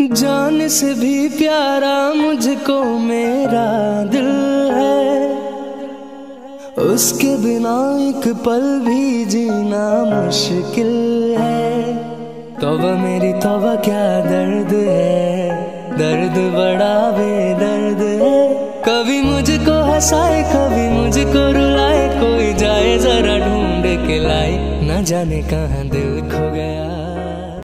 जान से भी प्यारा मुझको मेरा दिल है। उसके बिना एक पल भी जीना मुश्किल है। तोबा मेरी तोबा क्या दर्द है? दर्द बड़ा बेदर्द है। कभी मुझको हंसाए, कभी मुझको रुलाए, कोई जाए जरा ढूंढ के लाए। न जाने कहाँ दिल खो गया।